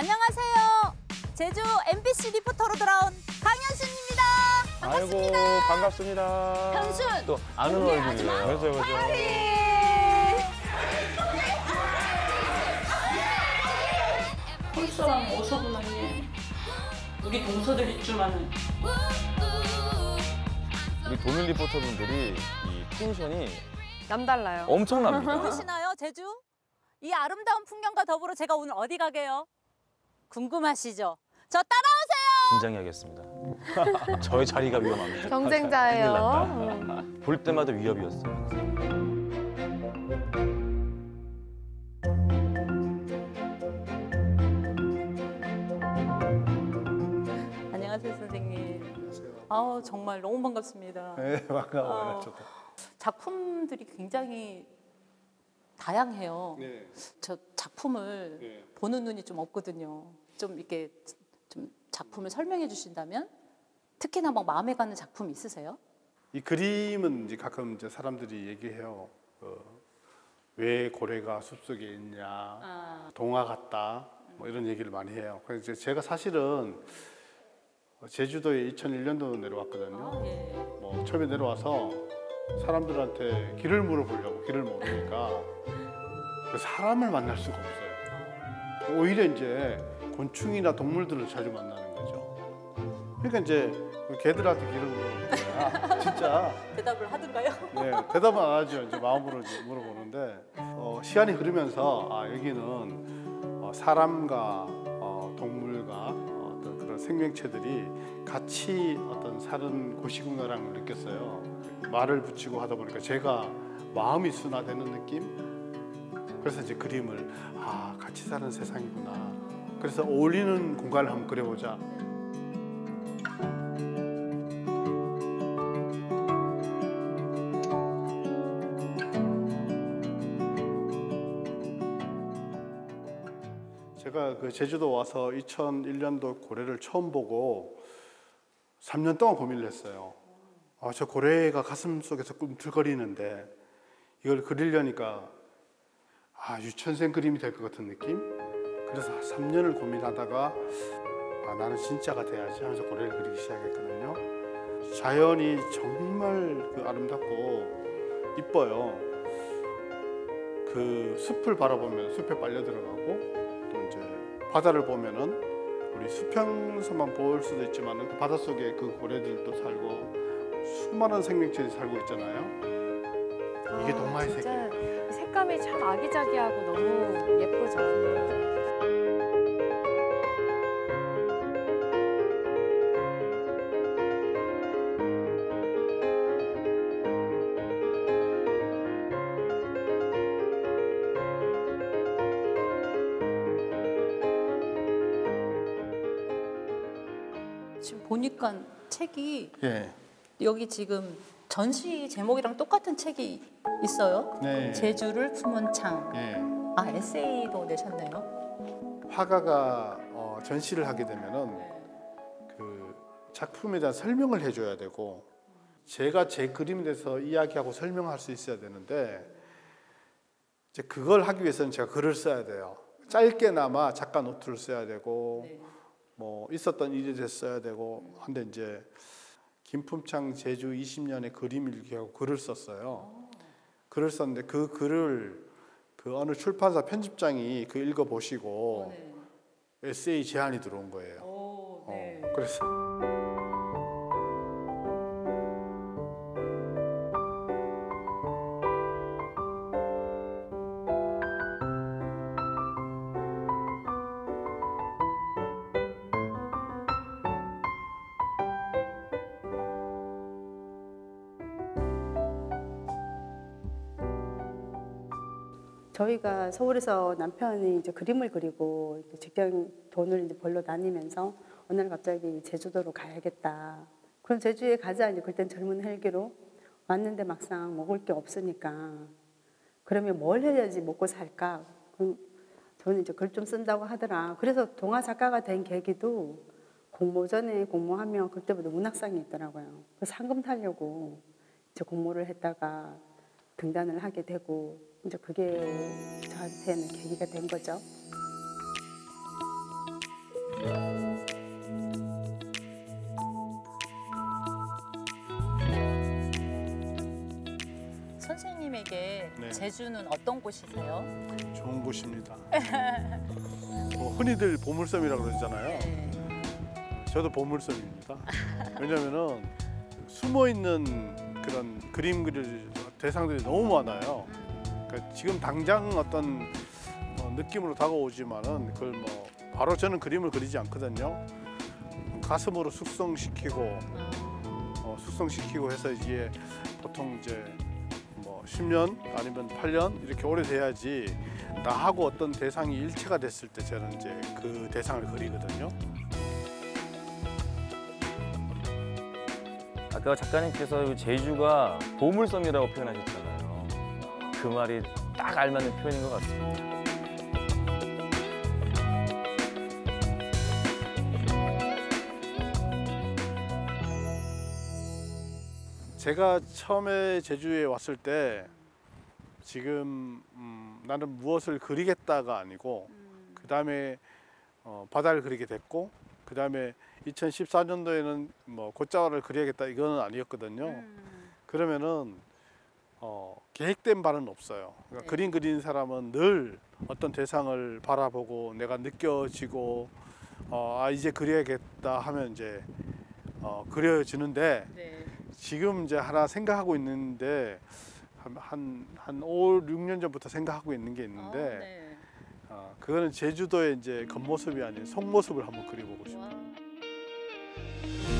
안녕하세요. 제주 MBC 리포터로 돌아온 강현순입니다. 반갑습니다. 아이고 반갑습니다. 현순, 또 아는. 얼굴이에요. 그렇죠 그렇죠. 한국 사람 어서구나 니 우리 동서들 있지만은 우리 도민 리포터분들이 이 텐션이 남달라요. 엄청납니다. 모르시나요, 제주? 이 아름다운 풍경과 더불어 제가 오늘 어디 가게요? 궁금하시죠? 저 따라오세요. 긴장해야겠습니다. 저의 자리가 위험합니다. 경쟁자예요. 났다. 볼 때마다 위협이었어요. 안녕하세요, 선생님. 아우 정말 너무 반갑습니다. 네, 반가워요. 아. 저도. 작품들이 굉장히 다양해요. 네. 저 작품을 네. 보는 눈이 좀 없거든요. 좀 이렇게 좀 작품을 설명해 주신다면 특히나 막 마음에 가는 작품 있으세요? 이 그림은 이제 가끔 이제 사람들이 얘기해요. 어, 왜 고래가 숲속에 있냐, 아, 동화 같다, 뭐 이런 얘기를 많이 해요. 그래서 제가 사실은 제주도에 2001년도 내려왔거든요. 아, 예. 뭐 처음에 내려와서 사람들한테 길을 물어보려고 길을 모르니까 그 사람을 만날 수가 없어요. 오히려 이제 곤충이나 동물들을 자주 만나는 거죠. 그러니까 이제 그 개들한테 길을 물어보니까 진짜 대답을 하든가요? 네, 대답은 안 하죠. 이제 마음으로 이제 물어보는데 어, 시간이 흐르면서 아, 여기는 어, 사람과 어, 동물과 어, 어떤 그런 생명체들이 같이 어떤 사는 곳이구나라는 걸 느꼈어요. 말을 붙이고 하다 보니까 제가 마음이 순화되는 느낌. 그래서 이제 그림을 아 같이 사는 세상이구나. 그래서 어울리는 공간을 한번 그려보자. 제가 그 제주도 와서 2001년도 고래를 처음 보고 3년 동안 고민을 했어요. 아, 저 고래가 가슴 속에서 꿈틀거리는데 이걸 그리려니까 아, 유천생 그림이 될 것 같은 느낌? 그래서 3년을 고민하다가 아, 나는 진짜가 돼야지 하면서 고래를 그리기 시작했거든요. 자연이 정말 그 아름답고 이뻐요. 그 숲을 바라보면 숲에 빨려 들어가고 또 이제 바다를 보면은 우리 수평선만 볼 수도 있지만 그 바닷속에 그 고래들도 살고 수많은 생명체들이 살고 있잖아요. 이게 아, 동화의 진짜 색감이 참 아기자기하고 너무 예쁘죠. 지금 보니까 책이 예. 여기 지금 전시 제목이랑 똑같은 책이 있어요. 네. 제주를 품은 창. 예. 아 에세이도 내셨네요. 화가가 어, 전시를 하게 되면은 그 작품에 대한 설명을 해줘야 되고 제가 제 그림에 대해서 이야기하고 설명할 수 있어야 되는데 이제 그걸 하기 위해서는 제가 글을 써야 돼요. 짧게나마 작가 노트를 써야 되고 네. 뭐 있었던 일에 대해서 써야 되고 한데 이제 김품창 제주 20년의 그림 일기하고 글을 썼어요. 글을 썼는데 그 글을 그 어느 출판사 편집장이 그 읽어 보시고 에세이 제안이 들어온 거예요. 오, 어, 그래서 저희가 서울에서 남편이 이제 그림을 그리고 직장 돈을 이제 벌러 다니면서 어느 날 갑자기 제주도로 가야겠다. 그럼 제주에 가자 이제 그땐 젊은 헬기로 왔는데 막상 먹을 게 없으니까 그러면 뭘 해야지 먹고 살까? 저는 이제 글 좀 쓴다고 하더라. 그래서 동화 작가가 된 계기도 공모전에 공모하면 그때부터 문학상이 있더라고요. 그 상금 타려고 이제 공모를 했다가 등단을 하게 되고 이제 그게 저한테는 계기가 된 거죠. 선생님에게 네. 제주는 어떤 곳이세요? 좋은 곳입니다. 뭐 흔히들 보물섬이라고 그러잖아요. 네. 저도 보물섬입니다. 왜냐면은 숨어 있는 그런 그림 그릴 대상들이 너무 많아요. 그러니까 지금 당장 어떤 어, 느낌으로 다가오지만은 그걸 뭐 바로 저는 그림을 그리지 않거든요. 가슴으로 숙성시키고 어, 숙성시키고 해서 이제 보통 이제 뭐 10년 아니면 8년 이렇게 오래 돼야지 나하고 어떤 대상이 일체가 됐을 때 저는 이제 그 대상을 그리거든요. 아까 작가님께서 제주가 보물섬이라고 표현하셨잖아요. 그 말이 딱 알맞는 표현인 것 같습니다. 제가 처음에 제주에 왔을 때 지금 음, 나는 무엇을 그리겠다가 아니고 그 다음에 어, 바다를 그리게 됐고 그 다음에 2014년도에는 뭐 곶자와를 그려야겠다 이거는 아니었거든요. 그러면은 어, 계획된 바는 없어요. 그러니까 네. 그림 그리는 사람은 늘 어떤 대상을 바라보고 내가 느껴지고 어, 아 이제 그려야겠다 하면 이제 어, 그려지는데 네. 지금 이제 하나 생각하고 있는데 한한 5, 6년 전부터 생각하고 있는 게 있는데 어, 네. 어, 그거는 제주도의 이제 겉모습이 아닌 속모습을 한번 그려보고 싶어요. 와.